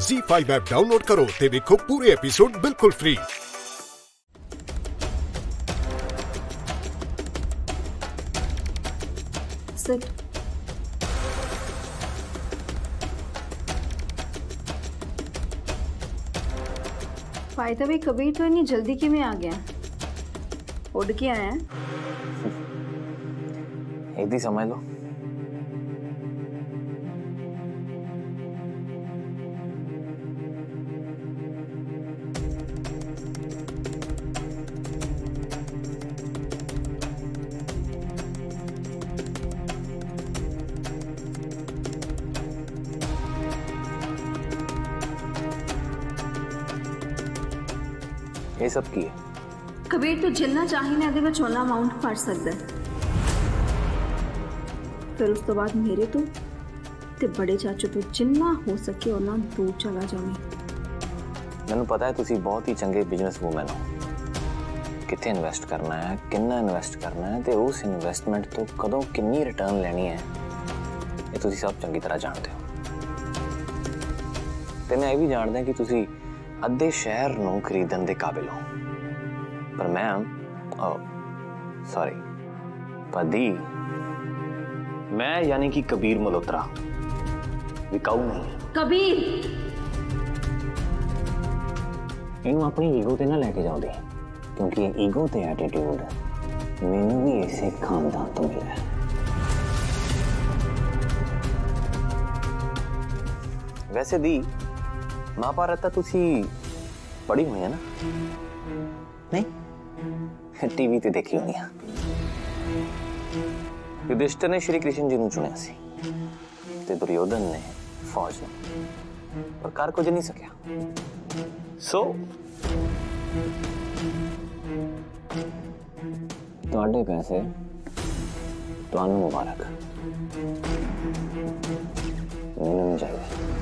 Z5 app download करो ते देखो पूरे एपिसोड बिल्कुल free Sit. By the Kabir तो इतनी जल्दी के में आ गया? उड़ के आया है हिंदी समझ लो। ਇਹ ਸਭ ਕੀ ਹੈ ਕਬੀਰ ਤੂੰ ਜਿੰਨਾ ਚਾਹੀ ਨਾ ਇਹਦੇ ਵਿੱਚ ਉਹਨਾਂ ਅਮਾਉਂਟ ਭਰ ਸਕਦਾ ਹੈ ਫਿਰ ਉਸ ਤੋਂ ਬਾਅਦ ਮੇਰੇ ਤੋਂ ਤੇ ਬੜੇ ਚਾਚੂ ਤੋਂ ਜਿੰਨਾ ਹੋ ਸਕੇ ਉਹਨਾਂ ਦੂਰ ਚਲਾ ਜਾਵੇਂ ਮੈਨੂੰ ਪਤਾ ਹੈ ਤੁਸੀਂ ਬਹੁਤ ਹੀ ਚੰਗੇ ਬਿਜ਼ਨਸ ਵੂਮਨ ਹੋ ਕਿੱਥੇ ਇਨਵੈਸਟ ਕਰਨਾ ਹੈ ਕਿੰਨਾ ਇਨਵੈਸਟ ਕਰਨਾ ਹੈ ਤੇ ਉਸ ਇਨਵੈਸਟਮੈਂਟ ਤੋਂ ਕਦੋਂ ਕਿੰਨੀ ਰਿਟਰਨ ਲੈਣੀ ਹੈ ਇਹ ਤੁਸੀਂ ਸਭ ਚੰਗੀ ਤਰ੍ਹਾਂ ਜਾਣਦੇ ਹੋ ਤੇ ਮੈਂ ਇਹ ਵੀ ਜਾਣਦਾ ਕਿ ਤੁਸੀਂ ਅੱਧੇ ਸ਼ਹਿਰ ਨੂੰ ਖਰੀਦਣ ਦੇ ਕਾਬਿਲ ਹੋ ਪਰ ਮੈਂ ਸੌਰੀ ਪਦੀ ਮੈਂ ਯਾਨੀ ਕਿ ਕਬੀਰ ਮਲੋਤਰਾ ਵਿਕਾਊ ਨਹੀਂ ਕਬੀਰ ਇਹਨੂੰ ਆਪਣੀ ਈਗੋ ਤੇ ਨਾ ਲੈ ਕੇ ਜਾਓਦੇ ਕਿਉਂਕਿ ਇਹ ਈਗੋ ਤੇ ਐਟੀਟਿਊਡ ਮੈਨੂੰ ਵੀ ਇਸੇ ਖਾਨਦਾਨ ਤੋਂ ਮਿਲਿਆ ਹੈ ਵੈਸੇ ਦੀ ਮਹਾਭਾਰਤ ਤਾਂ ਤੁਸੀਂ ਪੜ੍ਹੀ ਹੋਈ ਹੈ ਨਾ ਨਹੀਂ ਟੀਵੀ ਤੇ ਦੇਖੀ ਹੋਣੀ ਆ ਯੁਧਿਸ਼ਟਰ ਨੇ ਸ਼੍ਰੀ ਕ੍ਰਿਸ਼ਨ ਜੀ ਨੂੰ ਚੁਣਿਆ ਸੀ ਤੇ ਦੁਰਯੋਧਨ ਨੇ ਫੌਜ ਨੂੰ ਪਰ ਕਰ ਕੁਝ ਨਹੀਂ ਸਕਿਆ ਸੋ ਤੁਹਾਡੇ ਪੈਸੇ ਤੁਹਾਨੂੰ ਮੁਬਾਰਕ ਮੈਨੂੰ ਨਹੀਂ ਚਾਹੀਦੇ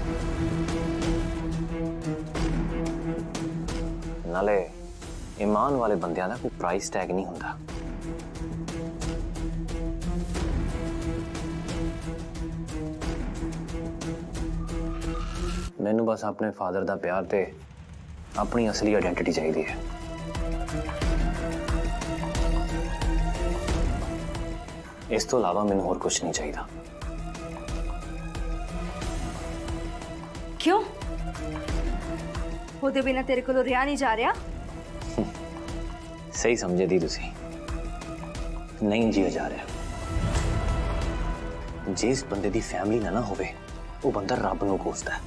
ਨਾਲੇ ਇਮਾਨ ਵਾਲੇ ਬੰਦਿਆਂ ਦਾ ਕੋਈ ਪ੍ਰਾਈਸ ਟੈਗ ਨਹੀਂ ਹੁੰਦਾ ਮੈਨੂੰ ਬਸ ਆਪਣੇ ਫਾਦਰ ਦਾ ਪਿਆਰ ਤੇ ਆਪਣੀ ਅਸਲੀ ਆਇਡੈਂਟੀਟੀ ਚਾਹੀਦੀ ਹੈ ਇਸ ਤੋਂ ਇਲਾਵਾ ਮੈਨੂੰ ਹੋਰ ਕੁਝ ਨਹੀਂ ਚਾਹੀਦਾ ਕਿਉਂ ਉਹਦੇ ਬਿਨਾ ਤੇਰੇ ਕੋਲੋਂ ਰਿਆ ਨਹੀਂ ਜਾ ਰਿਹਾ ਸਹੀ ਸਮਝੇ ਦੀ ਤੁਸੀਂ ਨਹੀਂ ਜੀਆ ਜਾ ਰਿਹਾ ਜਿਸ ਬੰਦੇ ਦੀ ਫੈਮਿਲੀ ਨਾ ਨਾ ਹੋਵੇ ਉਹ ਬੰਦਾ ਰੱਬ ਨੂੰ ਕੋਸਦਾ ਹੈ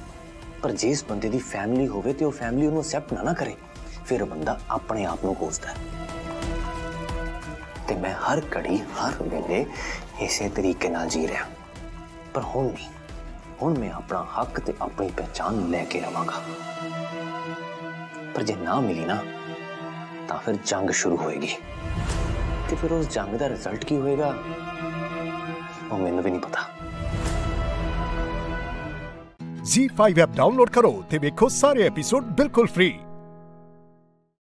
ਪਰ ਜਿਸ ਬੰਦੇ ਦੀ ਫੈਮਿਲੀ ਹੋਵੇ ਤੇ ਉਹ ਫੈਮਿਲੀ ਉਹਨੂੰ ਐਕਸੈਪਟ ਨਾ ਨਾ ਕਰੇ ਫਿਰ ਉਹ ਬੰਦਾ ਆਪਣੇ ਆਪ ਨੂੰ ਕੋਸਦਾ ਹੈ ਤੇ ਮੈਂ ਹਰ ਘੜੀ ਹਰ ਵੇਲੇ ਇਸੇ ਤਰੀਕੇ ਨਾਲ ਜੀ ਰਿਹਾ ਪਰ ਹੁਣ ਨਹੀਂ ਹੁਣ ਮੈਂ ਆਪਣਾ ਹੱਕ ਤੇ ਆਪਣੀ ਪਛਾਣ ਲੈ ਕੇ ਰਵਾਂਗਾ ਪਰ ਜੇ ਨਾ ਮਿਲੀ ਨਾ ਤਾਂ ਫਿਰ ਜੰਗ ਸ਼ੁਰੂ ਹੋਏਗੀ ਤੇ ਫਿਰ ਉਸ ਜੰਗ ਦਾ ਰਿਜ਼ਲਟ ਕੀ ਹੋਏਗਾ ਉਹ ਮੈਨੂੰ ਵੀ ਨਹੀਂ ਪਤਾ Z5 ਐਪ ਡਾਊਨਲੋਡ ਕਰੋ ਤੇ ਵੇਖੋ ਸਾਰੇ ਐਪੀਸੋਡ ਬਿਲਕੁਲ ਫ੍ਰੀ